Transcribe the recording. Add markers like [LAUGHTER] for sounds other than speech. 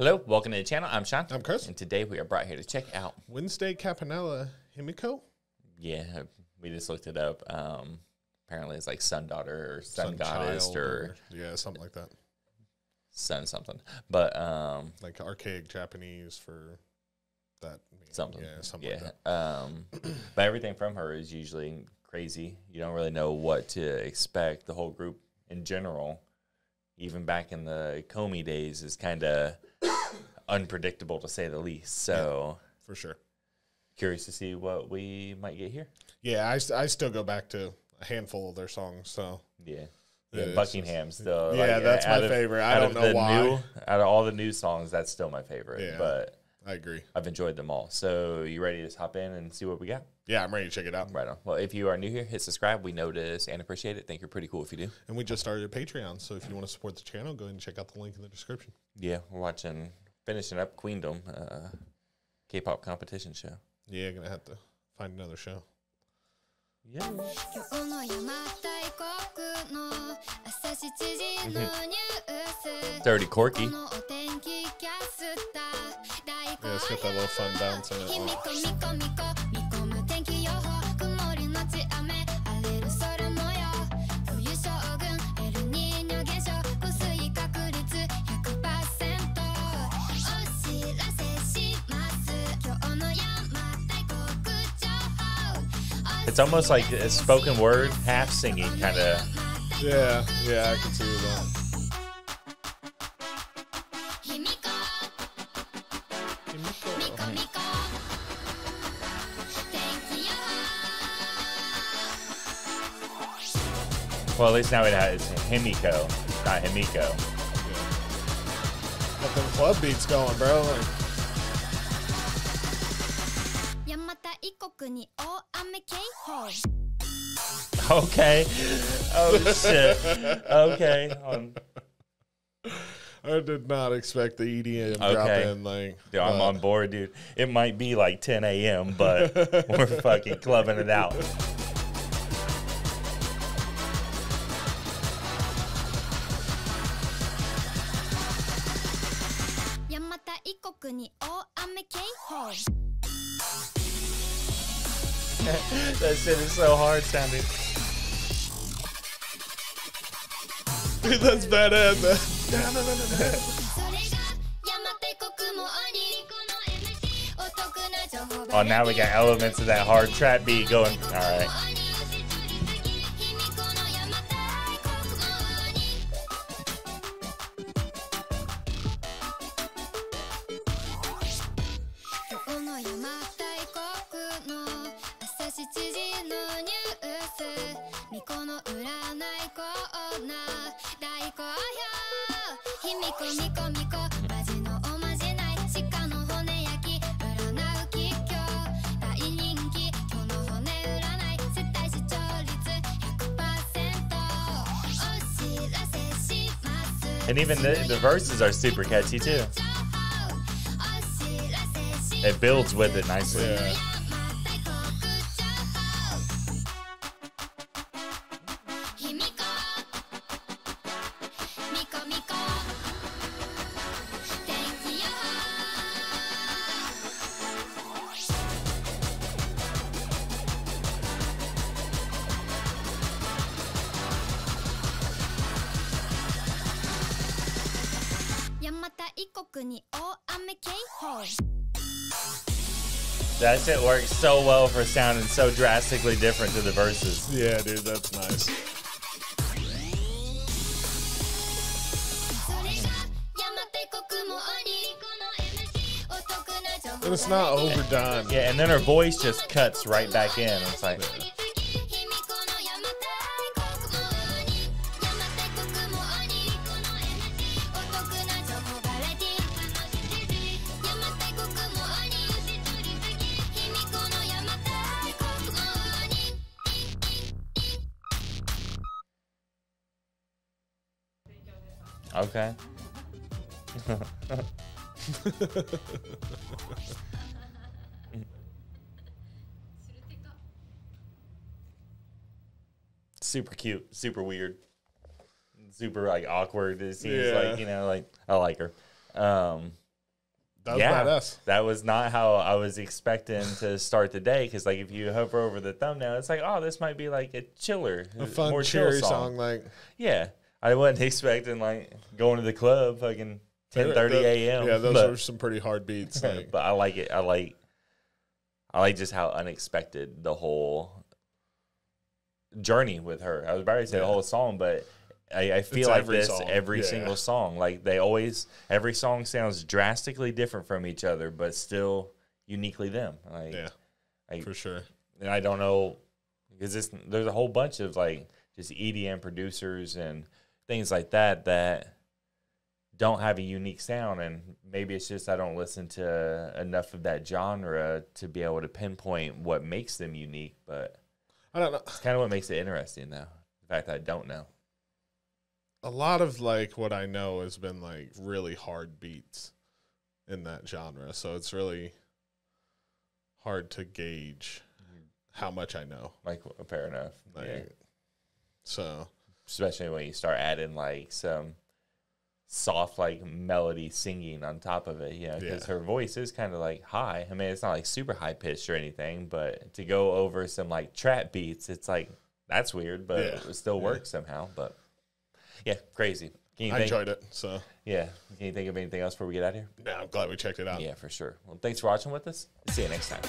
Hello, welcome to the channel. I'm Sean. I'm Chris. And today we are brought here to check out. Wednesday Campanella Himiko? Yeah, we just looked it up. Um, apparently, it's like sun daughter or sun, Sun goddess Child or yeah, something like that. sun something. But um, Like archaic Japanese for that. something. Yeah, something yeah. like that. Um, [CLEARS THROAT] but everything from her is usually crazy. You don't really know what to expect. The whole group in general, even back in the Comey days, is kind of unpredictable to say the least. So For sure. curious to see what we might get here. Yeah, I, I still go back to a handful of their songs. So Yeah. Yeah, Yeah, it's Buckingham still. Yeah, like, that's my of- favorite. I don't know why. New, out of all the new songs, that's still my favorite. Yeah. But I agree. I've enjoyed them all. So you ready to hop in and see what we got? Yeah, I'm ready to check it out. Right on. Well, if you are new here, hit subscribe. We notice and appreciate it. Think you're pretty cool if you do. And we just started a Patreon. So if you want to support the channel, go ahead and check out the link in the description. Yeah, we're watching, finishing up Queendom, uh, K-pop competition show. Yeah, gonna have to find another show. Yeah. Dirty Corky. Yeah, it's got that little fun bounce in it. Oh. It's almost like a spoken word, half singing kind of. Yeah, yeah, I can see that. Well, at least now it has Himiko, not Himiko. Got them club beats going, bro. Like. Okay. Oh shit. Okay. Um, I did not expect the EDM drop Okay. in. Like, dude, I'm on board, dude. It might be like 10 a.m., but [LAUGHS] we're fucking clubbing it out. " [LAUGHS] that shit is so hard sounding. [LAUGHS] That's badass, man. [LAUGHS] oh, now we got elements of that hard trap beat going. Alright. 7時のニュース巫女の占いコーナー大好評卑弥呼巫女巫女マジのおまじない鹿の骨焼き占う吉凶大人気今日の骨占い絶対視聴率100%お知らせします And even the, the verses are super catchy too. 情報お知らせし It builds with it nicely. Yeah. 邪馬台国に大雨警報 That shit works so well for sounding so drastically different to the verses. Yeah, dude, that's nice. それが邪馬台国もありこの MC お得な情報 And it's not overdone. Yeah, and then her voice just cuts right back in. It's like, 卑 Okay. super cute, super weird, super like awkward. It seems Yeah. like you know, like I like her. Um, That was yeah, badass. that was not how I was expecting to start the day. Because like if you hover over the thumbnail, it's like, oh, this might be like a chiller, A fun, more chill cheery song. Like Yeah, I wasn't expecting like going to the club fucking ten thirty a.m. Yeah, those but, are some pretty hard beats. [LAUGHS] Like, but I like it. I like, I like just how unexpected the whole journey with her. I was about to say the whole song, but I, I feel It's like every this song. every Yeah. single song. Like they always, every song sounds drastically different from each other, but still uniquely them. Like, yeah, I, for sure. and I don't know because there's a whole bunch of like just EDM producers and things like that that don't have a unique sound and maybe it's just I don't listen to enough of that genre to be able to pinpoint what makes them unique but I don't know. it's kind of what makes it interesting though the fact that I don't know A lot of like what I know has been like really hard beats in that genre, so it's really hard to gauge mm-hmm. how much I know. like fair enough Like, yeah. so especially when you start adding like some soft like melody singing on top of it you know because Yeah. her voice is kind of like high i mean it's not like super high pitched or anything but to go over some like trap beats it's like that's weird but Yeah. it still Yeah. works somehow but yeah crazy can you I think enjoyed it. So yeah can you think of anything else before we get out of here yeah, I'm glad we checked it out. yeah for sure well thanks for watching with us see you next time